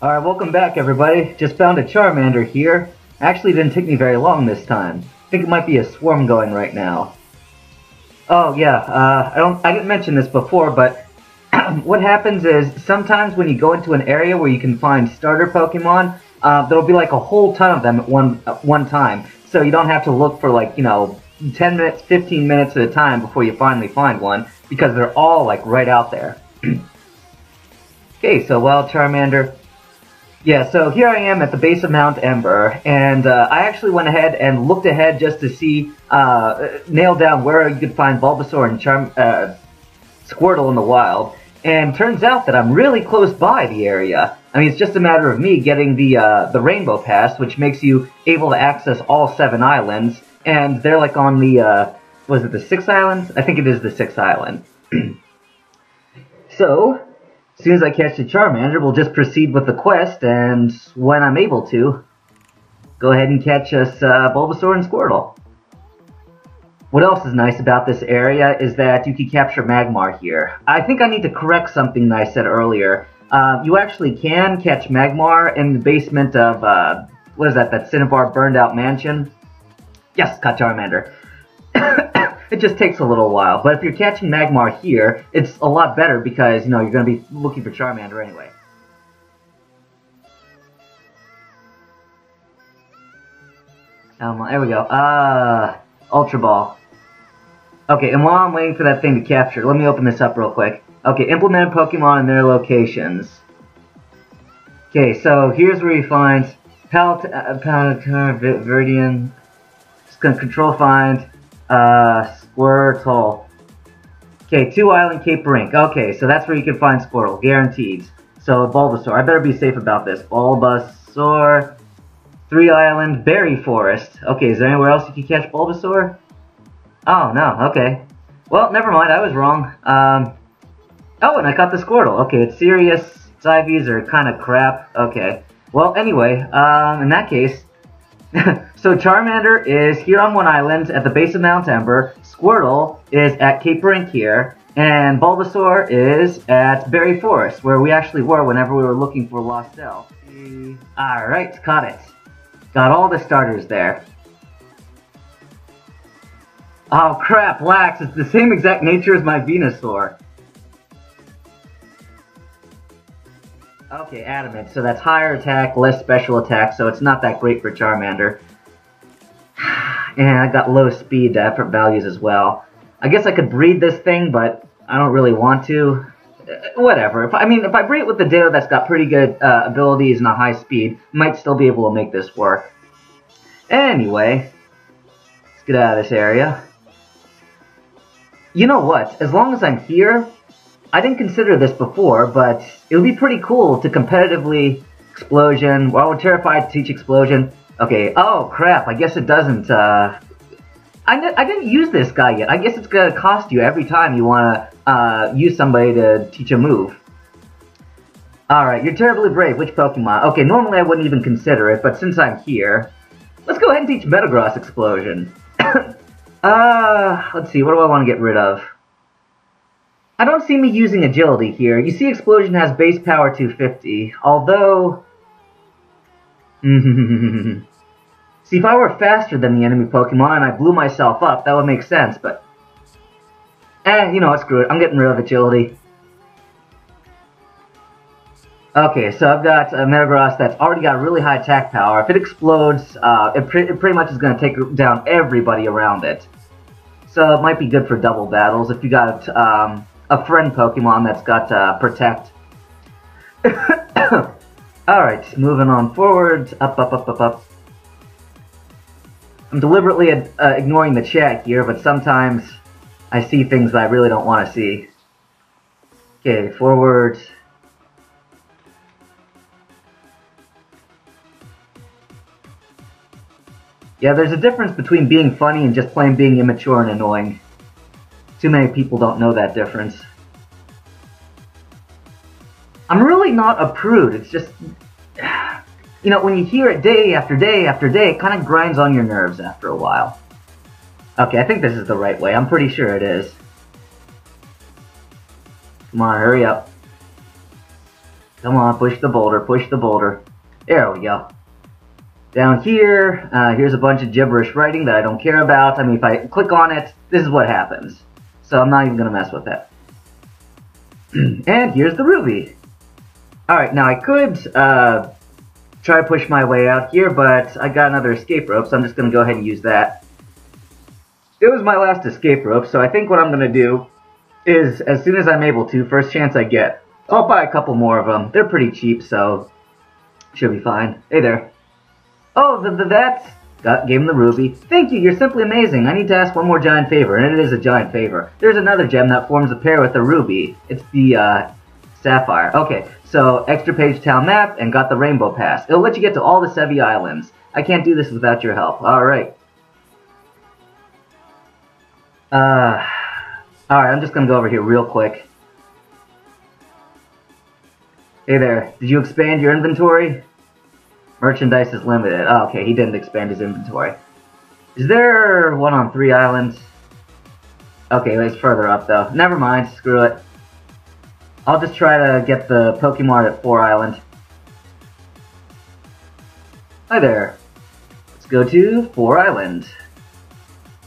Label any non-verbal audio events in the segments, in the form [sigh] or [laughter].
Alright, welcome back everybody. Just found a Charmander here. Actually didn't take me very long this time. I think it might be a swarm going right now. Oh yeah, uh, I don't I didn't mention this before, but [clears throat] what happens is sometimes when you go into an area where you can find starter Pokemon, uh, there'll be like a whole ton of them at one one time. So you don't have to look for like, you know, 10 minutes, 15 minutes at a time before you finally find one, because they're all like right out there. [clears throat] okay, so Wild Charmander, yeah, so here I am at the base of Mount Ember, and uh, I actually went ahead and looked ahead just to see, uh, nail down where you could find Bulbasaur and Charm, uh, Squirtle in the wild. And turns out that I'm really close by the area. I mean, it's just a matter of me getting the uh, the Rainbow Pass, which makes you able to access all seven islands, and they're like on the uh, was it the sixth island? I think it is the sixth island. [clears throat] so as soon as I catch the Charmander, we'll just proceed with the quest, and when I'm able to, go ahead and catch us uh, Bulbasaur and Squirtle. What else is nice about this area is that you can capture Magmar here. I think I need to correct something that I said earlier. Uh, you actually can catch Magmar in the basement of, uh, what is that, that Cinnabar burned out mansion? Yes, caught Charmander. [coughs] [coughs] It just takes a little while. But if you're catching Magmar here, it's a lot better because, you know, you're going to be looking for Charmander anyway. Um, there we go. Uh, Ultra Ball. Okay, and while I'm waiting for that thing to capture, let me open this up real quick. Okay, implemented Pokemon and their locations. Okay, so here's where you find Palat uh, Palutena, Viridian. Just gonna control find uh, Squirtle. Okay, two Island Cape Brink. Okay, so that's where you can find Squirtle, guaranteed. So Bulbasaur, I better be safe about this. Bulbasaur, Three Island, Berry Forest. Okay, is there anywhere else you can catch Bulbasaur? Oh, no, okay. Well, never mind, I was wrong. Um, oh, and I caught the Squirtle. Okay, it's serious. Its IVs are kind of crap. Okay. Well, anyway, um, in that case, [laughs] so Charmander is here on one island at the base of Mount Ember. Squirtle is at Cape Brink here. And Bulbasaur is at Berry Forest, where we actually were whenever we were looking for Lostelle. Mm. Alright, caught it. Got all the starters there. Oh crap, Lax, it's the same exact nature as my Venusaur. Okay, Adamant. So that's higher attack, less special attack, so it's not that great for Charmander. [sighs] and I got low speed to effort values as well. I guess I could breed this thing, but I don't really want to. Uh, whatever. If I mean, if I breed it with the Ditto that's got pretty good uh, abilities and a high speed, might still be able to make this work. Anyway, let's get out of this area. You know what? As long as I'm here, I didn't consider this before, but it would be pretty cool to competitively explosion. Well, we're terrified to teach explosion. Okay, oh crap, I guess it doesn't, uh... I, I didn't use this guy yet. I guess it's gonna cost you every time you wanna, uh, use somebody to teach a move. Alright, you're terribly brave. Which Pokemon? Okay, normally I wouldn't even consider it, but since I'm here, let's go ahead and teach Metagross Explosion. [coughs] uh, let's see, what do I want to get rid of? I don't see me using agility here. You see Explosion has base power 250, although... [laughs] see, if I were faster than the enemy Pokemon and I blew myself up, that would make sense, but... Eh, you know what, screw it. I'm getting rid of agility. Okay, so I've got a Metagross that's already got really high attack power. If it explodes, uh, it, pre it pretty much is going to take down everybody around it. So it might be good for double battles if you got um, a friend Pokemon that's got uh, Protect. [coughs] Alright, moving on forward. Up, up, up, up, up. I'm deliberately uh, ignoring the chat here, but sometimes I see things that I really don't want to see. Okay, forward. Yeah, there's a difference between being funny and just plain being immature and annoying. Too many people don't know that difference. I'm really not a prude. It's just, [sighs] you know, when you hear it day after day after day, it kind of grinds on your nerves after a while. Okay, I think this is the right way. I'm pretty sure it is. Come on, hurry up. Come on, push the boulder, push the boulder. There we go. Down here, uh, here's a bunch of gibberish writing that I don't care about. I mean, if I click on it, this is what happens. So I'm not even going to mess with that. [clears throat] and here's the ruby. Alright, now I could uh, try to push my way out here, but I got another escape rope, so I'm just going to go ahead and use that. It was my last escape rope, so I think what I'm going to do is, as soon as I'm able to, first chance I get, I'll buy a couple more of them. They're pretty cheap, so should be fine. Hey there. Oh, the, the that got gave him the ruby. Thank you, you're simply amazing. I need to ask one more giant favor, and it is a giant favor. There's another gem that forms a pair with the ruby. It's the uh, sapphire. Okay, so extra page town map and got the rainbow pass. It'll let you get to all the Sevii Islands. I can't do this without your help. All right. Uh, all right. I'm just gonna go over here real quick. Hey there, did you expand your inventory? Merchandise is limited. Oh, okay, he didn't expand his inventory. Is there one on three islands? Okay, it's further up though. Never mind, screw it. I'll just try to get the Pokemon at Four Island. Hi there. Let's go to Four Island.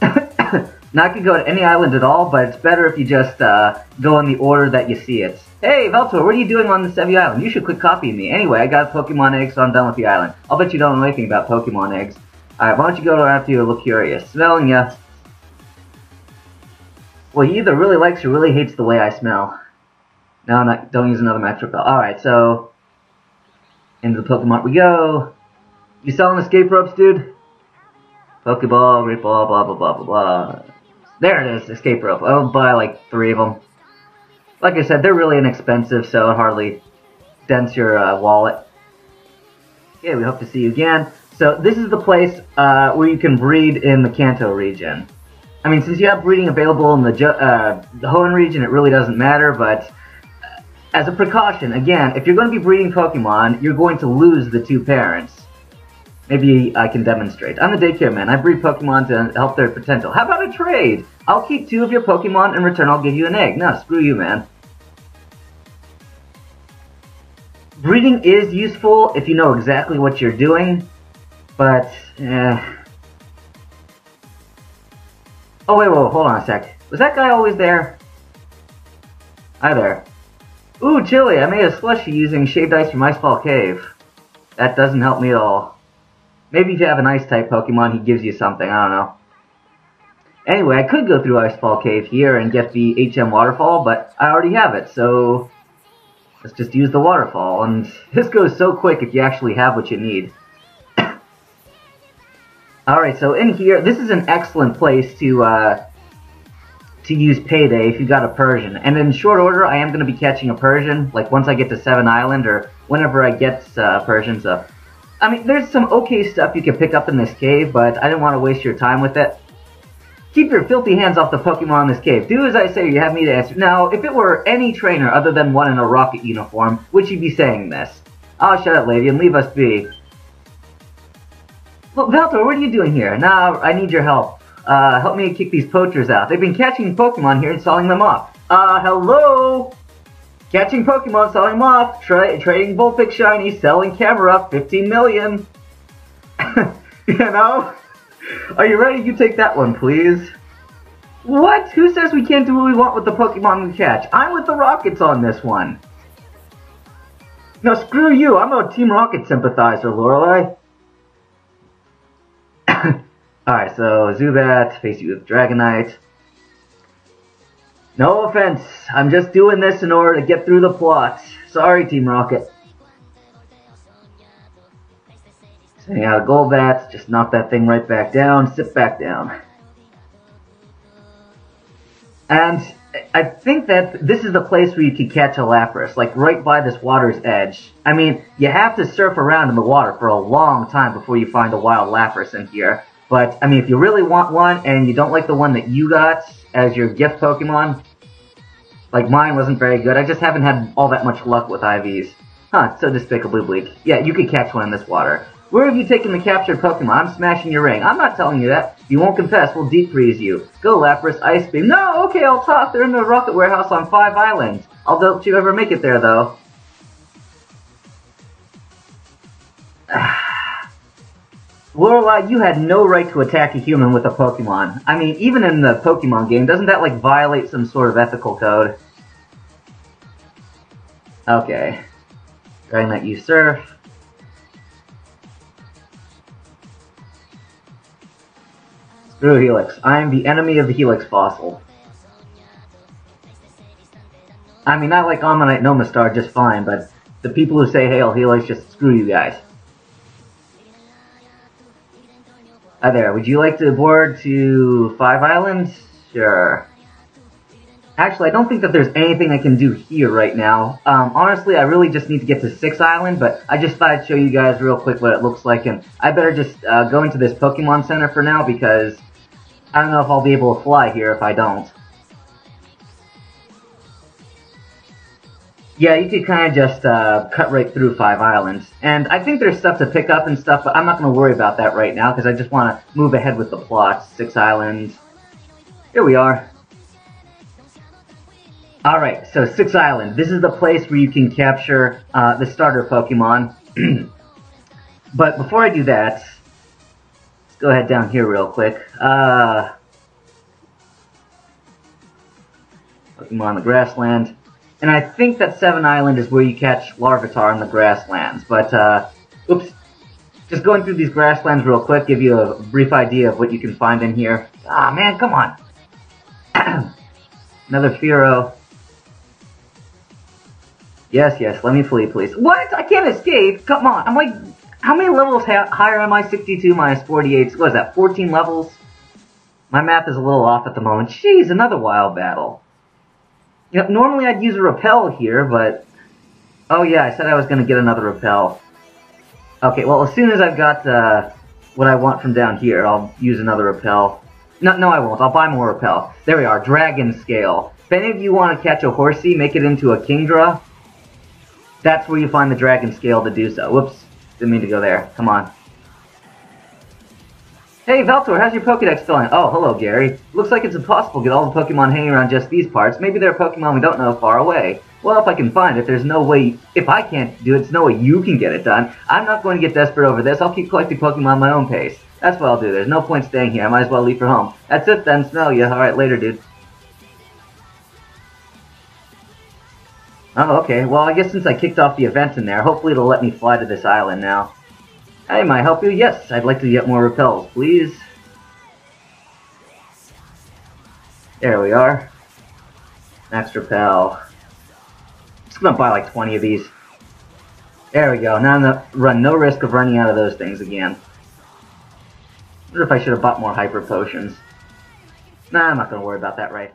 [coughs] Not gonna go to any island at all, but it's better if you just uh, go in the order that you see it. Hey, Valtor, what are you doing on the Sevii Island? You should quit copying me. Anyway, I got Pokemon eggs, so I'm done with the island. I'll bet you don't know anything about Pokemon eggs. Alright, why don't you go after you look curious? Smelling ya. Well, he either really likes or really hates the way I smell. No, not, don't use another Metropel. Alright, so... Into the Pokemon we go. You selling escape ropes, dude? Pokeball, Great Ball, blah, blah, blah, blah, blah. There it is, escape rope. I'll buy like three of them like I said, they're really inexpensive, so it hardly dents your uh, wallet. Okay, we hope to see you again. So this is the place uh, where you can breed in the Kanto region. I mean, since you have breeding available in the, uh, the Hoenn region, it really doesn't matter, but uh, as a precaution, again, if you're going to be breeding Pokemon, you're going to lose the two parents. Maybe I can demonstrate. I'm the daycare man. I breed Pokemon to help their potential. How about a trade? I'll keep two of your Pokemon. In return, I'll give you an egg. No, screw you, man. Breeding is useful if you know exactly what you're doing, but, eh. Oh, wait, wait, hold on a sec. Was that guy always there? Hi there. Ooh, chili, I made a slushy using shaved ice from Icefall Cave. That doesn't help me at all. Maybe if you have an ice-type Pokemon, he gives you something, I don't know. Anyway, I could go through Icefall Cave here and get the HM Waterfall, but I already have it, so Let's just use the waterfall, and [laughs] this goes so quick if you actually have what you need. [coughs] Alright, so in here, this is an excellent place to, uh, to use Payday if you got a Persian. And in short order, I am going to be catching a Persian, like once I get to Seven Island, or whenever I get uh, Persian, so... I mean, there's some okay stuff you can pick up in this cave, but I didn't want to waste your time with it. Keep your filthy hands off the Pokemon in this cave. Do as I say, you have me to answer. Now, if it were any trainer other than one in a rocket uniform, would she be saying this? Oh, shut up, lady, and leave us be. Well, Valtor, what are you doing here? Now, I need your help. Uh, help me kick these poachers out. They've been catching Pokemon here and selling them off. Uh, hello? Catching Pokemon, selling them off. Tra trading Vulpix Shiny, selling camera, 15 million. [laughs] you know? Are you ready? You take that one, please. What? Who says we can't do what we want with the Pokemon we catch? I'm with the Rockets on this one. No, screw you. I'm a Team Rocket sympathizer, Lorelei. [coughs] Alright, so Zubat, face you with Dragonite. No offense, I'm just doing this in order to get through the plot. Sorry, Team Rocket. Sending out a Golbat, just knock that thing right back down, sit back down. And I think that this is the place where you can catch a Lapras, like right by this water's edge. I mean, you have to surf around in the water for a long time before you find a wild Lapras in here. But, I mean, if you really want one and you don't like the one that you got as your gift Pokemon, like mine wasn't very good. I just haven't had all that much luck with IVs. Huh, so despicably bleak. Yeah, you could catch one in this water. Where have you taken the captured Pokemon? I'm smashing your ring. I'm not telling you that. You won't confess, we'll deep freeze you. Go, Lapras, Ice Beam. No, okay, I'll talk. They're in the rocket warehouse on Five Islands. I'll don't you ever make it there, though. Lorelei, you had no right to attack a human with a Pokemon. I mean, even in the Pokemon game, doesn't that, like, violate some sort of ethical code? Okay. Dragonite you surf. Screw Helix. I am the enemy of the Helix fossil. I mean, I like Omanyte Nomastar just fine, but the people who say Hail Helix just screw you guys. Hi there, would you like to board to Five Islands? Sure. Actually, I don't think that there's anything I can do here right now. Um, honestly, I really just need to get to Six Island, but I just thought I'd show you guys real quick what it looks like, and I better just uh, go into this Pokemon Center for now, because I don't know if I'll be able to fly here if I don't. Yeah, you could kind of just uh, cut right through Five Islands. And I think there's stuff to pick up and stuff, but I'm not going to worry about that right now because I just want to move ahead with the plot. Six Islands. Here we are. Alright, so Six Island. This is the place where you can capture uh, the starter Pokemon. [clears throat] but before I do that, let's go ahead down here real quick. Uh, Pokemon on the grassland. And I think that Seven Island is where you catch Larvitar in the grasslands. But, uh, oops. Just going through these grasslands real quick, give you a brief idea of what you can find in here. Ah, man, come on. [clears throat] Another Fearow. Yes, yes, let me flee, please. What? I can't escape? Come on. I'm like, how many levels higher am I? 62 minus 48. What is that, 14 levels? My math is a little off at the moment. Jeez, another wild battle. You know, normally I'd use a repel here, but... Oh yeah, I said I was going to get another repel. Okay, well, as soon as I've got uh, what I want from down here, I'll use another repel. No, no, I won't. I'll buy more repel. There we are, Dragon Scale. If any of you want to catch a horsey, make it into a Kingdra, that's where you find the Dragon Scale to do so. Whoops, didn't mean to go there. Come on. Hey, Valtor, how's your Pokedex feeling? Oh, hello, Gary. Looks like it's impossible to get all the Pokemon hanging around just these parts. Maybe there are Pokemon we don't know far away. Well, if I can find it, there's no way... If I can't do it, there's no way you can get it done. I'm not going to get desperate over this. I'll keep collecting Pokemon my own pace. That's what I'll do. There's no point staying here. I might as well leave for home. That's it then. Smell ya. Alright, later, dude. Oh, okay. Well, I guess since I kicked off the event in there, hopefully it'll let me fly to this island now. I help you? Yes, I'd like to get more repels, please. There we are. Max repel. Just gonna buy like 20 of these. There we go. Now I'm gonna run no risk of running out of those things again. wonder if I should have bought more hyper potions. Nah, I'm not gonna worry about that right